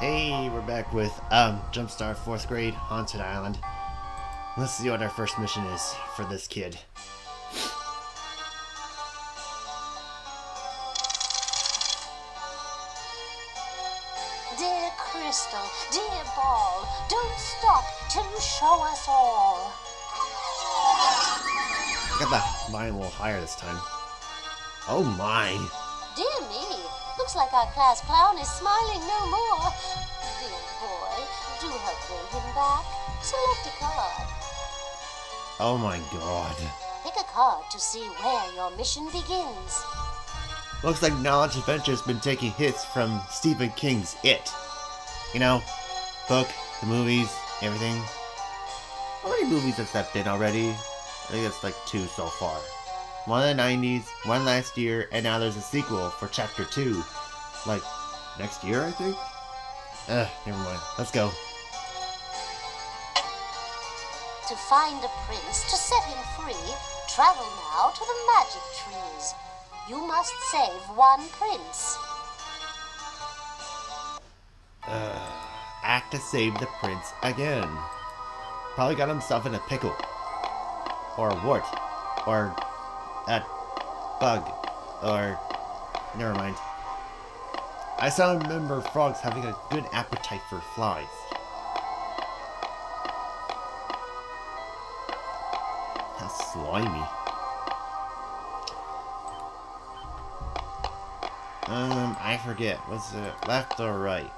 Hey, we're back with um Jumpstart 4th grade Haunted Island. Let's see what our first mission is for this kid. Dear Crystal, dear Ball, don't stop till you show us all. I Got the volume a little higher this time. Oh my! Dear me, looks like our class clown is smiling no more. Dear boy, do help bring him back. Select a card. Oh my god. Pick a card to see where your mission begins. Looks like Knowledge Adventure's been taking hits from Stephen King's It. You know, book, the movies, everything. How many movies has that been already? I think it's like two so far. One in the 90s, one last year, and now there's a sequel for Chapter 2. Like, next year, I think? Ugh, never mind. Let's go. To find a prince to set him free, travel now to the magic trees. You must save one prince. Uh, Act to save the prince again. Probably got himself in a pickle. Or a wart. Or a bug. Or. Never mind. I still remember frogs having a good appetite for flies. How slimy. Um, I forget. Was it left or right?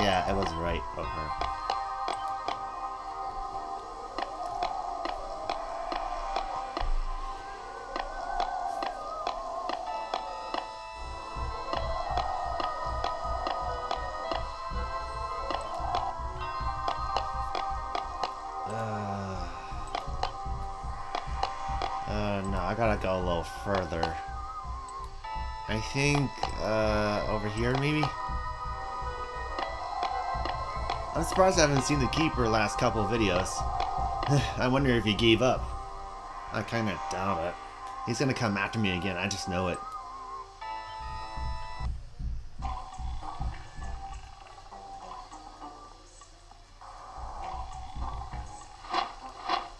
Yeah, it was right of further. I think, uh, over here maybe? I'm surprised I haven't seen the Keeper last couple videos. I wonder if he gave up. I kinda doubt it. He's gonna come after me again, I just know it.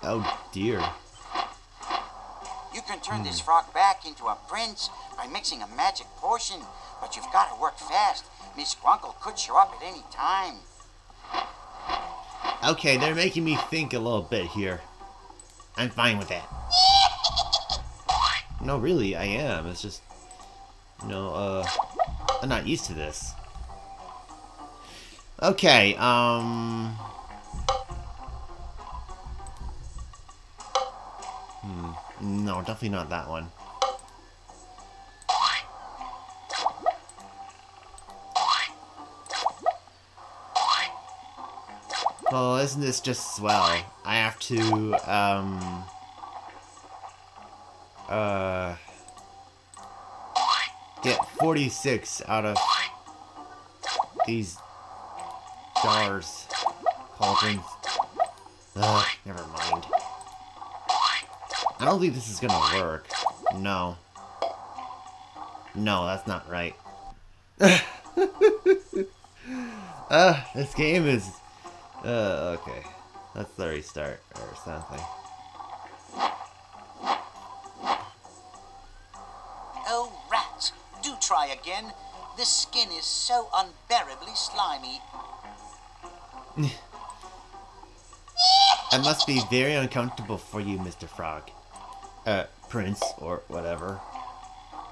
Oh dear. You can turn this frog back into a prince by mixing a magic potion, but you've got to work fast. Miss Grunkle could show up at any time. Okay, they're making me think a little bit here. I'm fine with that. No, really, I am. It's just, you know, uh, I'm not used to this. Okay, um... Hmm, no, definitely not that one. Well, isn't this just swell? I have to, um... Uh... Get 46 out of these jars. Cauldrons. Ugh, never mind. I don't think this is gonna work. No. No, that's not right. uh, this game is uh, okay. Let's the restart or something. Oh, rats, do try again. This skin is so unbearably slimy. That must be very uncomfortable for you, Mr. Frog. Uh, Prince, or whatever.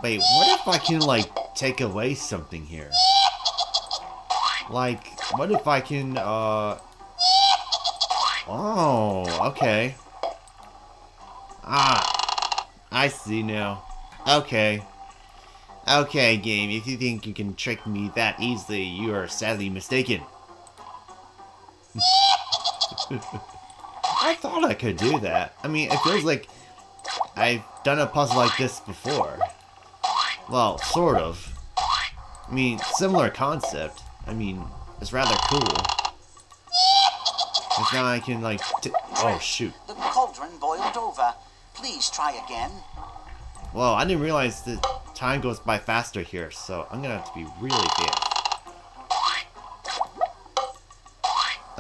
Wait, what if I can, like, take away something here? Like, what if I can, uh... Oh, okay. Ah, I see now. Okay. Okay, game, if you think you can trick me that easily, you are sadly mistaken. I thought I could do that. I mean, it feels like I've done a puzzle like this before. Well, sort of. I mean, similar concept. I mean, it's rather cool. Because now I can, like, oh, shoot. The cauldron boiled over. Please try again. Well, I didn't realize that time goes by faster here, so I'm gonna have to be really fast.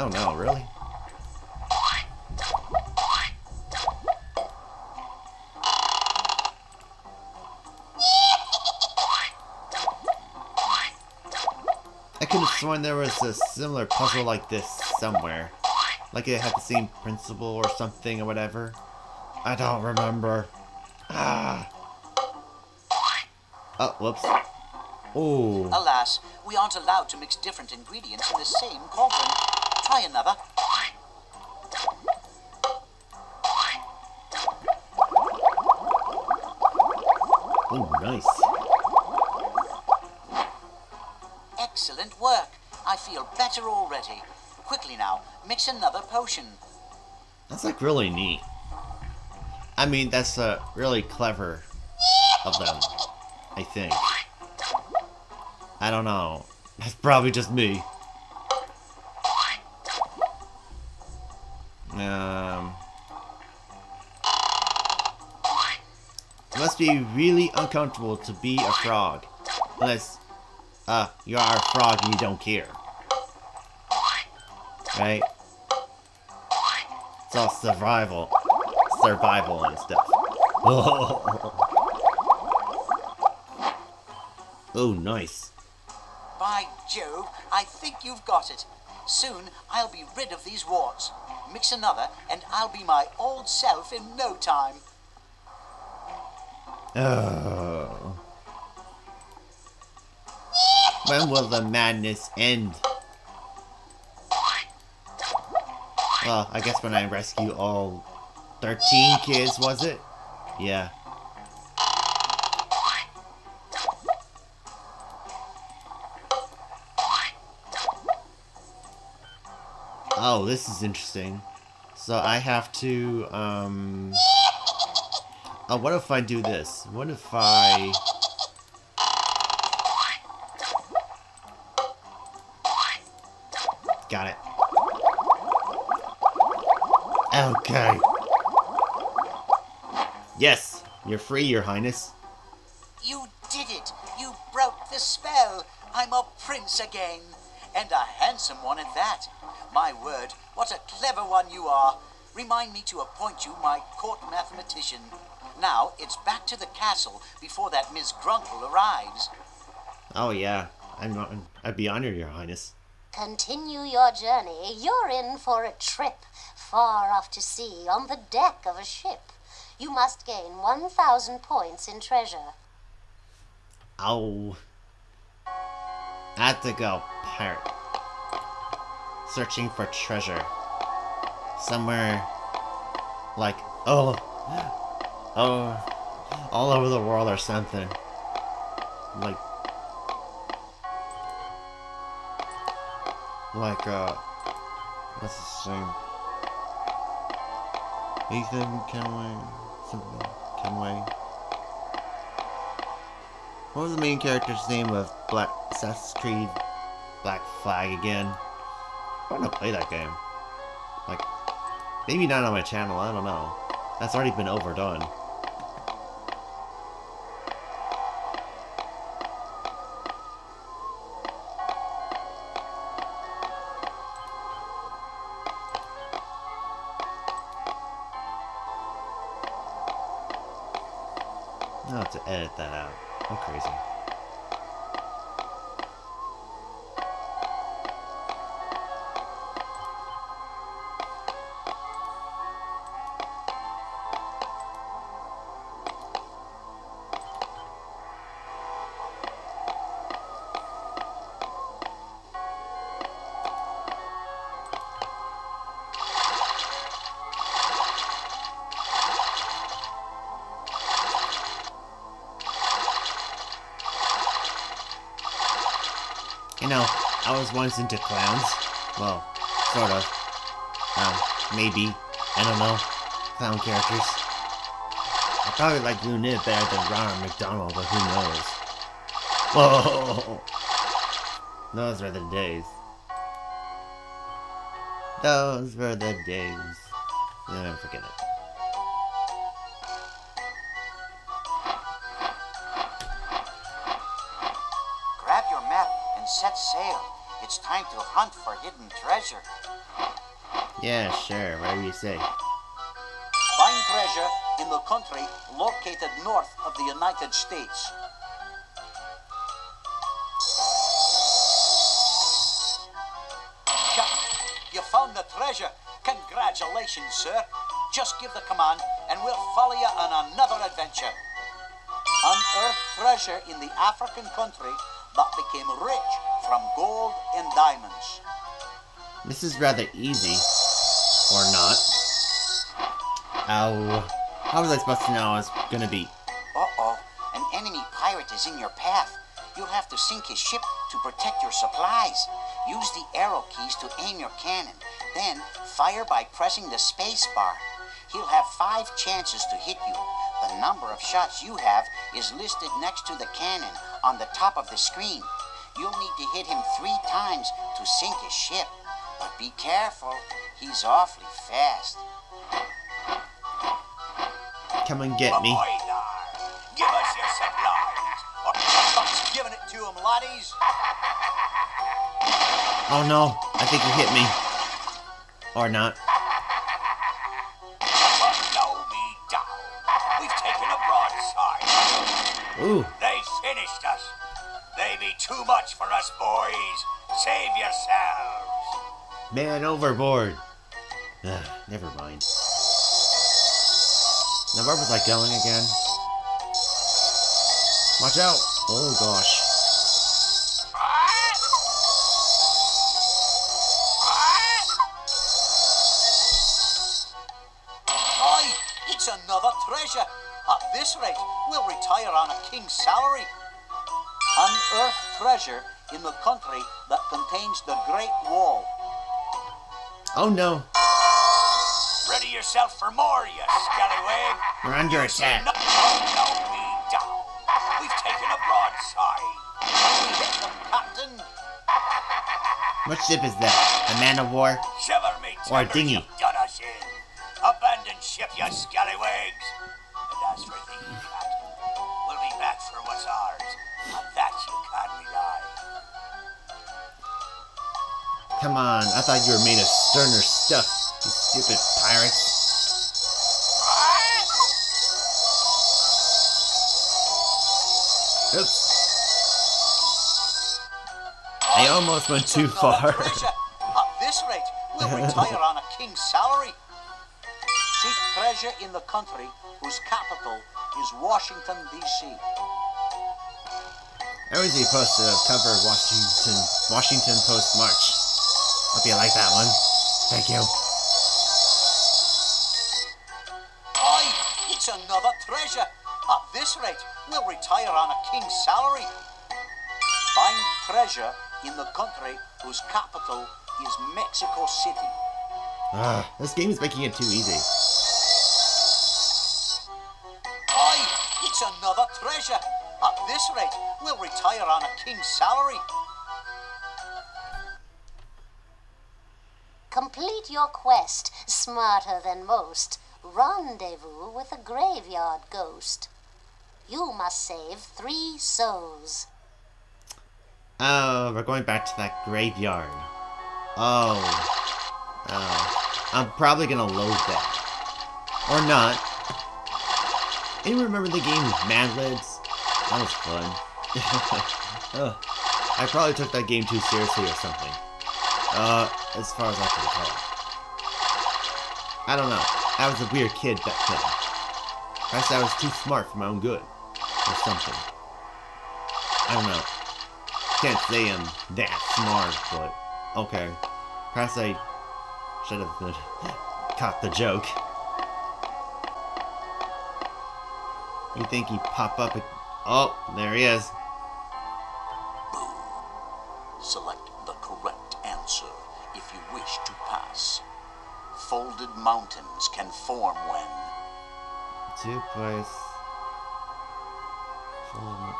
Oh no, really? Sworn there was a similar puzzle like this somewhere. Like it had the same principle or something or whatever. I don't remember. Ah. Oh, whoops. Oh. Alas, we aren't allowed to mix different ingredients in the same cauldron. Try another. Oh, nice. Excellent work. I feel better already. Quickly now, mix another potion. That's like really neat. I mean, that's uh, really clever of them. I think. I don't know. That's probably just me. Um. It must be really uncomfortable to be a frog. Unless, uh, you are a frog and you don't care. Right? It's all survival. Survival and stuff. oh, nice. By Jove, I think you've got it. Soon I'll be rid of these warts. Mix another, and I'll be my old self in no time. Oh. When will the madness end? Well, I guess when I rescue all 13 kids, was it? Yeah. Oh, this is interesting. So I have to, um... Oh, what if I do this? What if I... Got it. Okay. Yes, you're free, your highness. You did it! You broke the spell! I'm a prince again! And a handsome one at that. My word, what a clever one you are! Remind me to appoint you my court mathematician. Now, it's back to the castle before that Miss Grunkle arrives. Oh yeah, I'm I'd be honored, your highness. Continue your journey. You're in for a trip far off to sea on the deck of a ship. You must gain 1,000 points in treasure. Oh. I have to go pirate. Searching for treasure. Somewhere like oh oh all over the world or something. Like like uh what's his name? Ethan Kenway something Kenway. What was the main character's name of Black Assassin's Creed Black Flag again? I want to play that game. Like, maybe not on my channel, I don't know. That's already been overdone. That out. I'm crazy. once into clowns. Well, sort of. Um, maybe. I don't know. Clown characters. I probably like Blue Nib better than Ronald McDonald, but who knows. Whoa! Those were the days. Those were the days. I'll forget it. Grab your map and set sail. It's time to hunt for hidden treasure. Yeah, sure, whatever you say. Find treasure in the country located north of the United States. You found the treasure. Congratulations, sir. Just give the command and we'll follow you on another adventure. Unearth treasure in the African country that became rich from gold and diamonds. This is rather easy. Or not. Ow. How was I supposed to know I was gonna be? Uh-oh, an enemy pirate is in your path. You'll have to sink his ship to protect your supplies. Use the arrow keys to aim your cannon. Then fire by pressing the space bar. He'll have five chances to hit you. The number of shots you have is listed next to the cannon on the top of the screen. You'll need to hit him three times to sink his ship. But be careful, he's awfully fast. Come and get me. Give us your supplies, or Buck's giving it to him, laddies. Oh no, I think you hit me. Or not. Blow me down. We've taken a broadside. Ooh, They finished us. Be too much for us, boys. Save yourselves. man overboard. Ugh, never mind. Now where was I going again? Watch out! Oh gosh. Oh no, Ready yourself for more, you scallywag. we're under attack. No, no, me down. We've taken a broadside. We hit them, Captain. What ship is that? A man of war? Or a dinghy. Come on, I thought you were made of sterner stuff, you stupid pirates. Oops. I almost went too far. At this rate, we'll retire on a king's salary. Seek treasure in the country whose capital is Washington, D.C. I was supposed to cover Washington Washington Post March. Hope you like that one. Thank you. Aye, it's another treasure. At this rate, we'll retire on a king's salary. Find treasure in the country whose capital is Mexico City. Ugh, this game is making it too easy. Aye, it's another treasure. At this rate, we'll retire on a king's salary. Complete your quest, smarter than most. Rendezvous with a graveyard ghost. You must save three souls. Oh, we're going back to that graveyard. Oh. Oh. I'm probably gonna load that. Or not. Anyone remember the game Mad Libs? That was fun. Ugh. I probably took that game too seriously or something. Uh, as far as I can tell. I don't know. I was a weird kid back then. Perhaps I was too smart for my own good. Or something. I don't know. Can't say I'm that smart, but okay. Perhaps I should have been- caught the joke. You think he'd pop up? Oh, there he is. Mountains can form when Two place. Ah,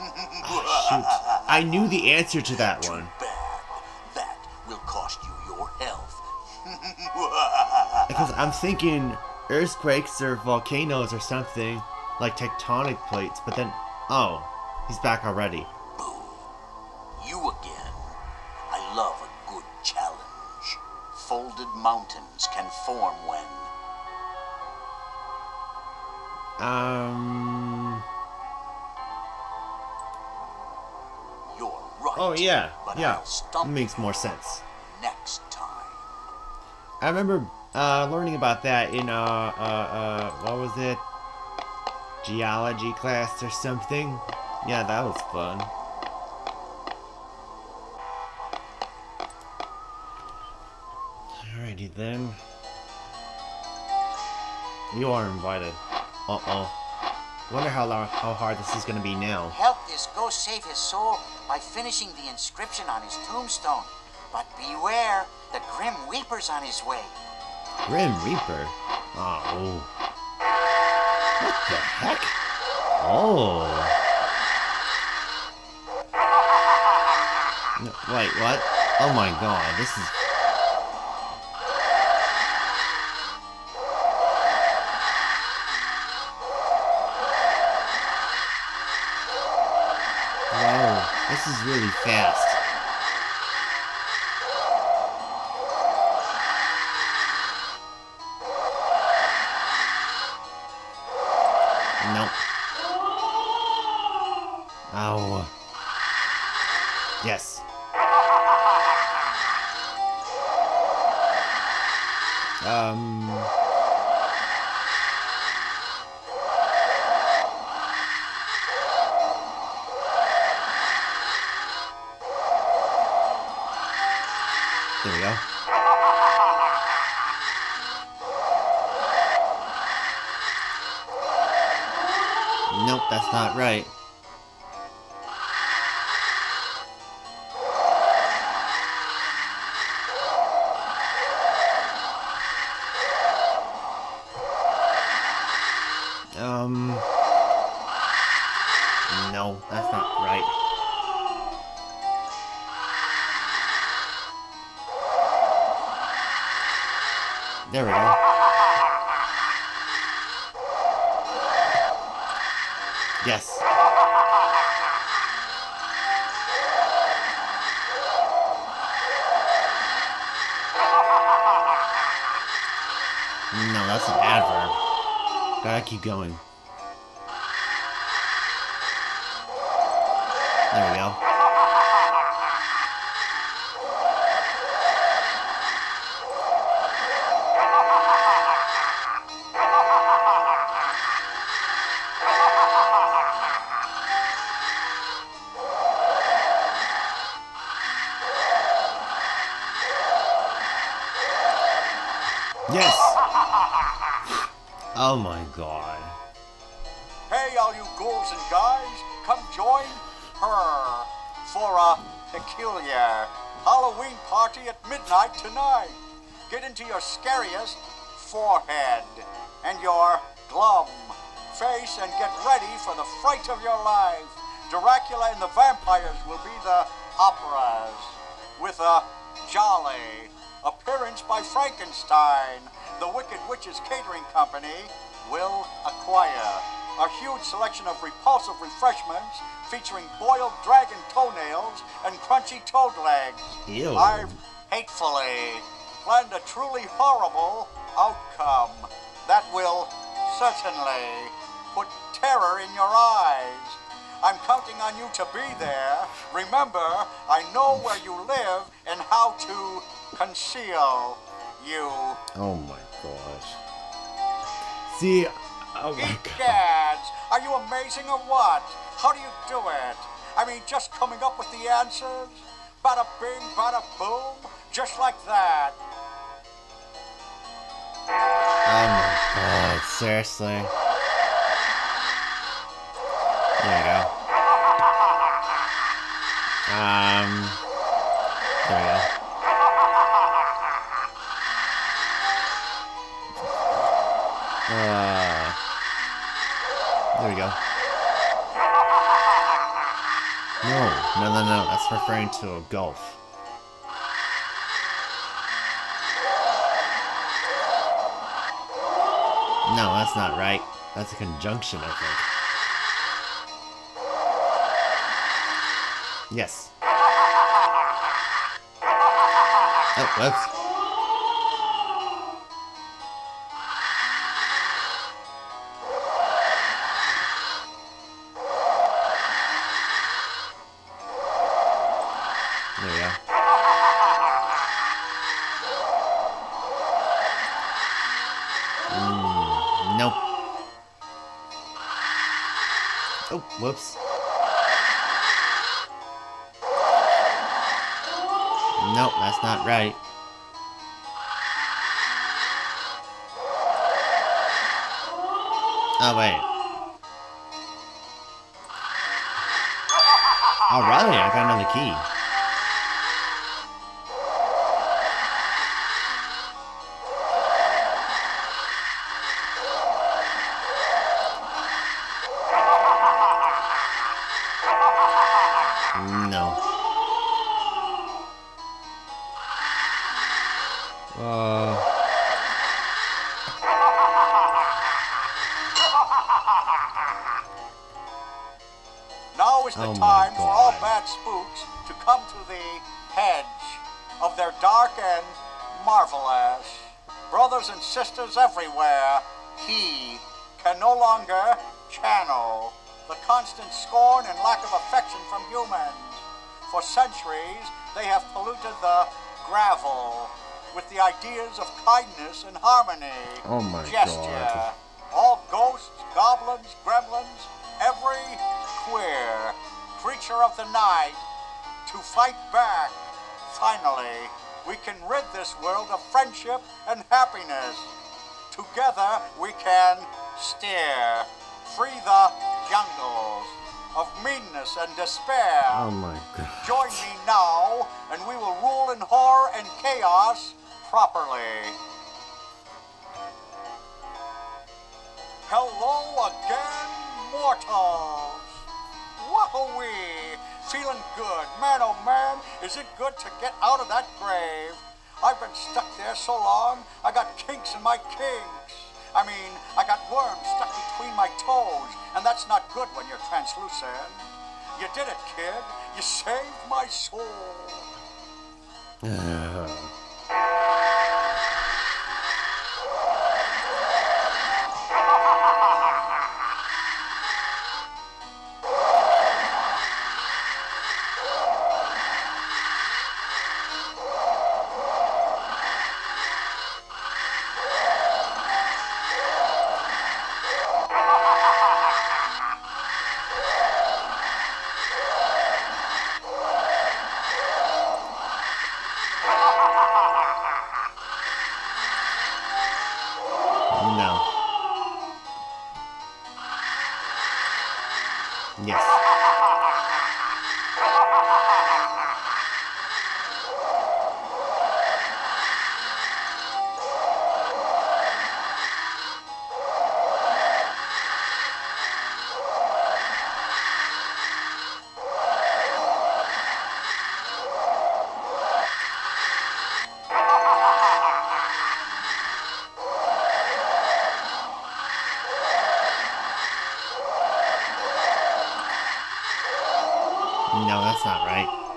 shoot. I knew the answer to that one. bad. That will cost you your health. Because I'm thinking earthquakes or volcanoes or something, like tectonic plates, but then, oh, He's back already. Oh yeah, But yeah. Makes more sense. next time. I remember uh, learning about that in uh, uh, uh, what was it? Geology class or something. Yeah, that was fun. Alrighty then. You are invited. Uh oh. Wonder how long, how hard this is gonna be now. This ghost save his soul by finishing the inscription on his tombstone. But beware, the Grim Reaper's on his way. Grim Reaper. Oh. What the heck? Oh. No, wait, what? Oh my god, this is. This is really fast. Not right. Um. No, that's not right. There we go. Yes. No, that's an adverb. Gotta keep going. There we go. Yes! Oh my god. Hey, all you ghouls and guys, come join her for a peculiar Halloween party at midnight tonight. Get into your scariest forehead and your glum face and get ready for the fright of your life. Dracula and the vampires will be the operas with a jolly appearance by Frankenstein. The Wicked Witches Catering Company will acquire a huge selection of repulsive refreshments featuring boiled dragon toenails and crunchy toad legs. Ew. I've hatefully planned a truly horrible outcome that will certainly put terror in your eyes. I'm counting on you to be there. Remember, I know where you live and how to conceal you. Oh my gosh. See, oh my Eat god. dads! Are you amazing or what? How do you do it? I mean, just coming up with the answers? Bada bing, bada boom, just like that. Oh my god, seriously. Uh, there we go. No, no, no, no. That's referring to a golf. No, that's not right. That's a conjunction, I think. Yes. Oh, whoops. Oh, whoops. Nope, that's not right. Oh, wait. Alright, I got another key. Come to the hedge of their dark and marvelous. Brothers and sisters everywhere, he can no longer channel the constant scorn and lack of affection from humans. For centuries, they have polluted the gravel with the ideas of kindness and harmony. Oh my gesture. God. All ghosts, goblins, gremlins, every queer creature of the night to fight back. Finally, we can rid this world of friendship and happiness. Together we can steer, free the jungles of meanness and despair. Oh my god. Join me now, and we will rule in horror and chaos properly. Hello again, mortals. Wahoo-wee! Feeling good. Man, oh man, is it good to get out of that grave. I've been stuck there so long, I got kinks in my kinks. I mean, I got worms stuck between my toes, and that's not good when you're translucent. You did it, kid. You saved my soul. No, that's not right.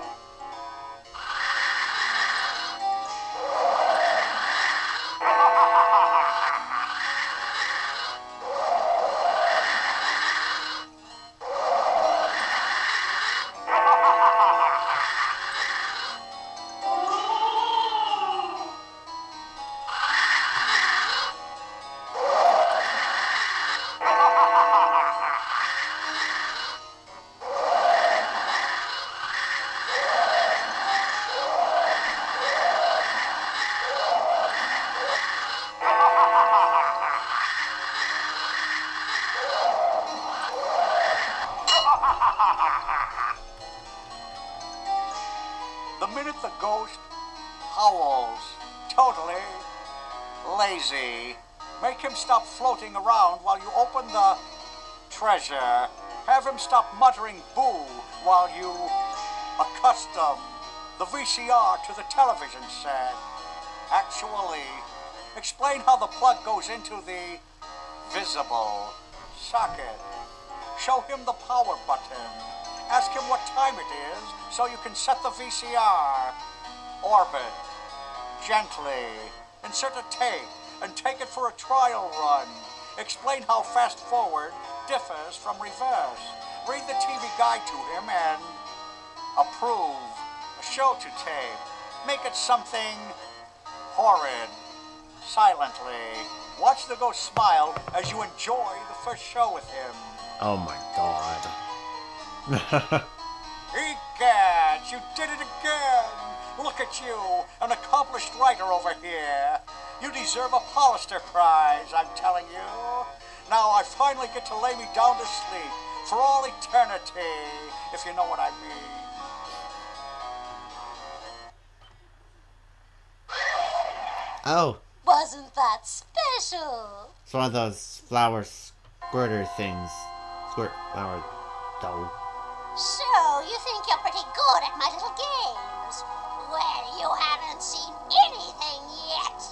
Totally lazy. Make him stop floating around while you open the treasure. Have him stop muttering boo while you accustom the VCR to the television set. Actually, explain how the plug goes into the visible socket. Show him the power button Ask him what time it is so you can set the VCR. Orbit. Gently. Insert a tape and take it for a trial run. Explain how fast forward differs from reverse. Read the TV guide to him and approve. A show to tape. Make it something horrid. Silently. Watch the ghost smile as you enjoy the first show with him. Oh my god. Egad, you did it again! Look at you, an accomplished writer over here. You deserve a Hollister Prize, I'm telling you. Now I finally get to lay me down to sleep for all eternity, if you know what I mean. oh, Wasn't that special? it's one of those flower squirter things. Squirt flower dough. So, you think you're pretty good at my little games? Well, you haven't seen anything yet.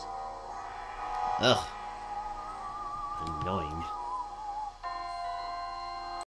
Ugh.